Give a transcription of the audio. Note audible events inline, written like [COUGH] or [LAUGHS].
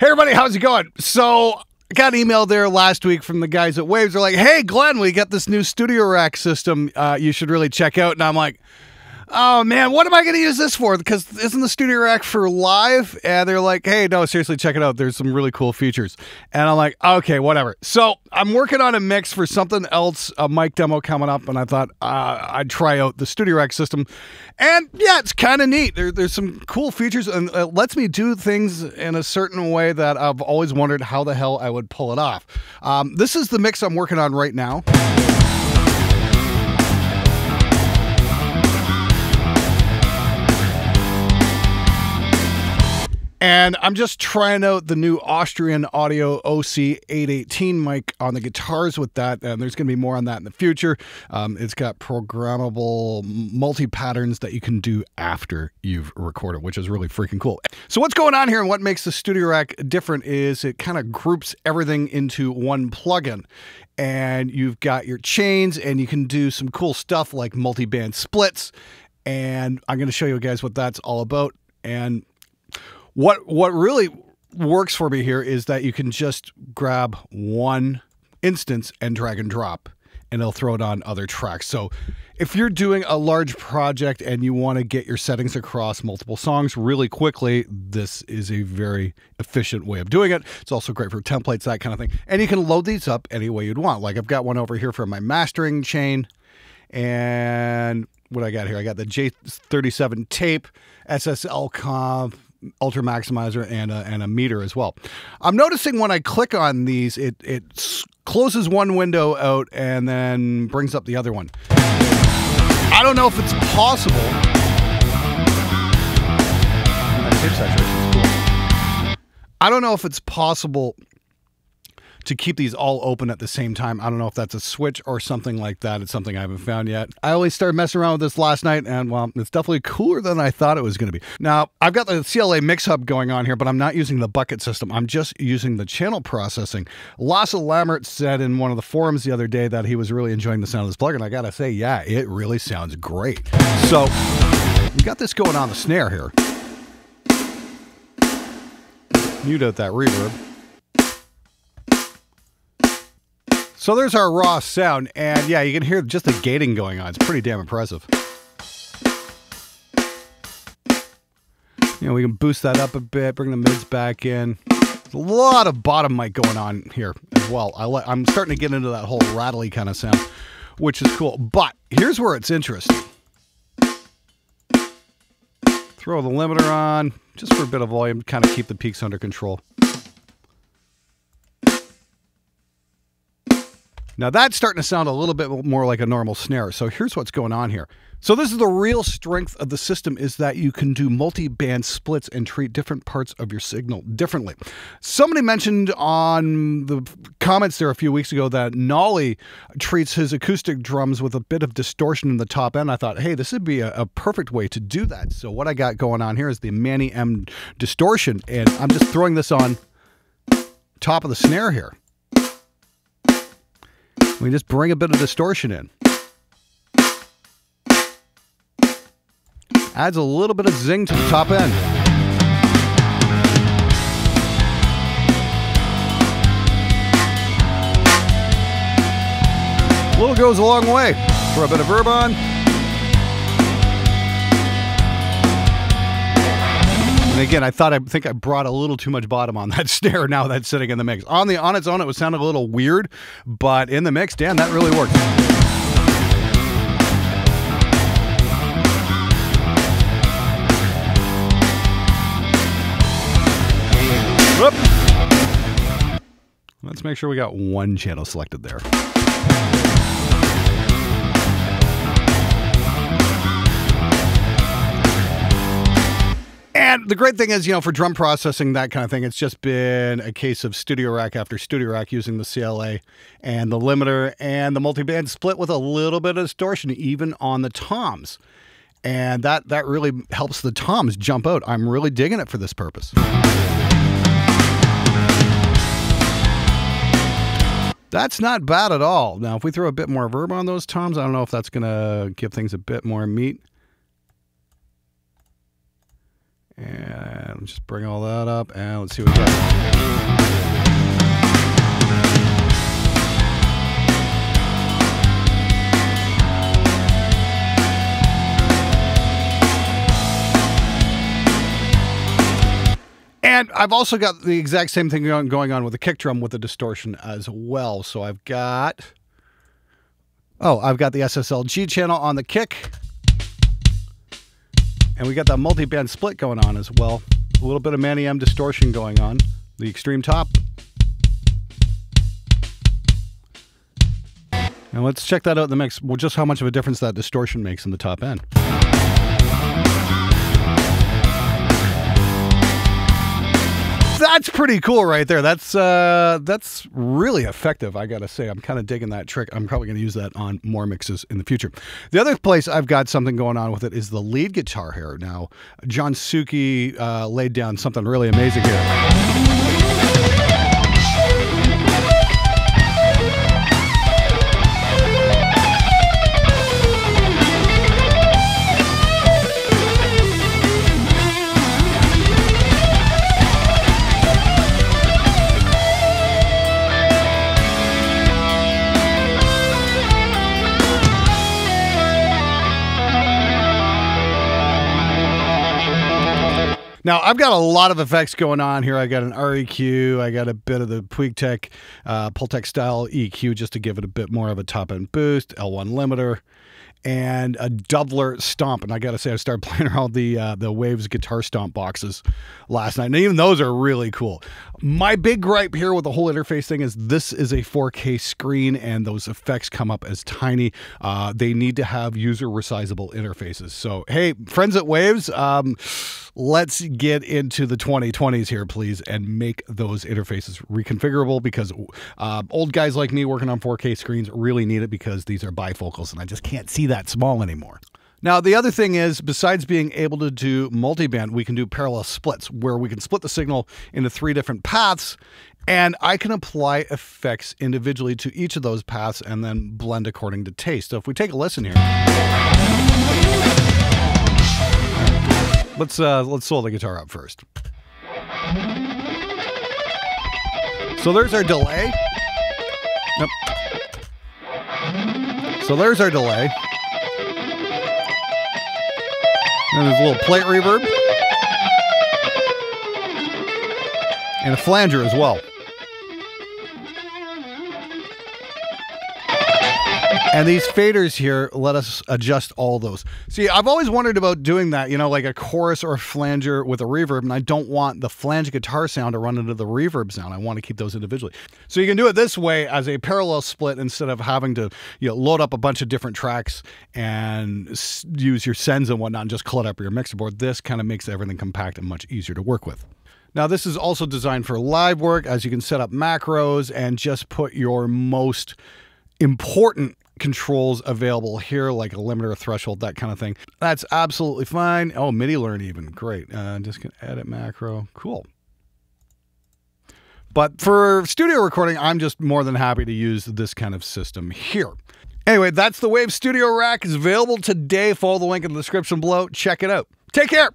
Hey, everybody, how's it going? So, I got an email there last week from the guys at Waves. They're like, hey, Glenn, we got this new studio rack system uh, you should really check out. And I'm like, oh man, what am I going to use this for? Because isn't the studio rack for live? And they're like, hey, no, seriously, check it out. There's some really cool features. And I'm like, okay, whatever. So I'm working on a mix for something else, a mic demo coming up, and I thought uh, I'd try out the studio rack system. And yeah, it's kind of neat. There, there's some cool features, and it lets me do things in a certain way that I've always wondered how the hell I would pull it off. Um, this is the mix I'm working on right now. And I'm just trying out the new Austrian Audio OC818 mic on the guitars with that. And there's going to be more on that in the future. Um, it's got programmable multi patterns that you can do after you've recorded, which is really freaking cool. So, what's going on here and what makes the Studio Rack different is it kind of groups everything into one plugin. And you've got your chains, and you can do some cool stuff like multi band splits. And I'm going to show you guys what that's all about. And what what really works for me here is that you can just grab one instance and drag and drop and it'll throw it on other tracks. So if you're doing a large project and you want to get your settings across multiple songs really quickly, this is a very efficient way of doing it. It's also great for templates, that kind of thing. And you can load these up any way you'd want. Like I've got one over here for my mastering chain. And what I got here? I got the J37 tape, SSL comp, ultra maximizer and a, and a meter as well. I'm noticing when I click on these, it it closes one window out and then brings up the other one. I don't know if it's possible. I don't know if it's possible to keep these all open at the same time. I don't know if that's a switch or something like that. It's something I haven't found yet. I only started messing around with this last night, and well, it's definitely cooler than I thought it was going to be. Now, I've got the CLA MixHub going on here, but I'm not using the bucket system. I'm just using the channel processing. Lasse Lammert said in one of the forums the other day that he was really enjoying the sound of this plug, and I got to say, yeah, it really sounds great. So, we got this going on the snare here. Mute out that reverb. So there's our raw sound, and yeah, you can hear just the gating going on. It's pretty damn impressive. You know, we can boost that up a bit, bring the mids back in. There's a lot of bottom mic going on here as well. I am starting to get into that whole rattly kind of sound, which is cool. But here's where it's interesting. Throw the limiter on just for a bit of volume, kind of keep the peaks under control. Now that's starting to sound a little bit more like a normal snare. So here's what's going on here. So this is the real strength of the system is that you can do multi-band splits and treat different parts of your signal differently. Somebody mentioned on the comments there a few weeks ago that Nolly treats his acoustic drums with a bit of distortion in the top end. I thought, hey, this would be a, a perfect way to do that. So what I got going on here is the Manny M distortion, and I'm just throwing this on top of the snare here. We just bring a bit of distortion in. Adds a little bit of zing to the top end. Little goes a long way. For a bit of verb on. And again, I thought I think I brought a little too much bottom on that [LAUGHS] snare. Now that's sitting in the mix. On the on its own, it was sounding a little weird, but in the mix, damn, that really worked. Whoop. Let's make sure we got one channel selected there. And the great thing is, you know, for drum processing, that kind of thing, it's just been a case of studio rack after studio rack using the CLA and the limiter and the multiband split with a little bit of distortion, even on the toms. And that, that really helps the toms jump out. I'm really digging it for this purpose. That's not bad at all. Now, if we throw a bit more verb on those toms, I don't know if that's going to give things a bit more meat. And just bring all that up and let's see what we got. And I've also got the exact same thing going on with the kick drum with the distortion as well. So I've got, oh, I've got the SSLG channel on the kick. And we got that multi-band split going on as well. A little bit of Manny M distortion going on. The extreme top. And let's check that out in the mix. Well, just how much of a difference that distortion makes in the top end. That's pretty cool right there. That's uh, that's really effective. I gotta say, I'm kind of digging that trick. I'm probably gonna use that on more mixes in the future. The other place I've got something going on with it is the lead guitar here. Now, John Suki uh, laid down something really amazing here. Now, I've got a lot of effects going on here. I got an REQ, I got a bit of the PuigTec, uh, Pultec style EQ just to give it a bit more of a top end boost, L1 limiter, and a doubler stomp. And I got to say, I started [LAUGHS] playing around the uh, the Waves guitar stomp boxes last night, and even those are really cool. My big gripe here with the whole interface thing is this is a 4K screen, and those effects come up as tiny. Uh, they need to have user resizable interfaces. So, hey, friends at Waves, um, let's get into the 2020s here, please, and make those interfaces reconfigurable because uh, old guys like me working on 4K screens really need it because these are bifocals, and I just can't see that small anymore. Now, the other thing is, besides being able to do multiband, we can do parallel splits where we can split the signal into three different paths, and I can apply effects individually to each of those paths and then blend according to taste. So if we take a listen here. Let's uh, let's solo the guitar up first. So there's our delay. So there's our delay. And there's a little plate reverb. And a flanger as well. And these faders here let us adjust all those. See, I've always wondered about doing that, you know, like a chorus or a flanger with a reverb, and I don't want the flange guitar sound to run into the reverb sound. I want to keep those individually. So you can do it this way as a parallel split instead of having to, you know, load up a bunch of different tracks and use your sends and whatnot and just clutter up your mixer board. This kind of makes everything compact and much easier to work with. Now, this is also designed for live work as you can set up macros and just put your most important controls available here, like a limiter, threshold, that kind of thing. That's absolutely fine. Oh, MIDI learn even. Great. Uh, just gonna edit macro. Cool. But for studio recording, I'm just more than happy to use this kind of system here. Anyway, that's the Wave Studio Rack. It's available today. Follow the link in the description below. Check it out. Take care.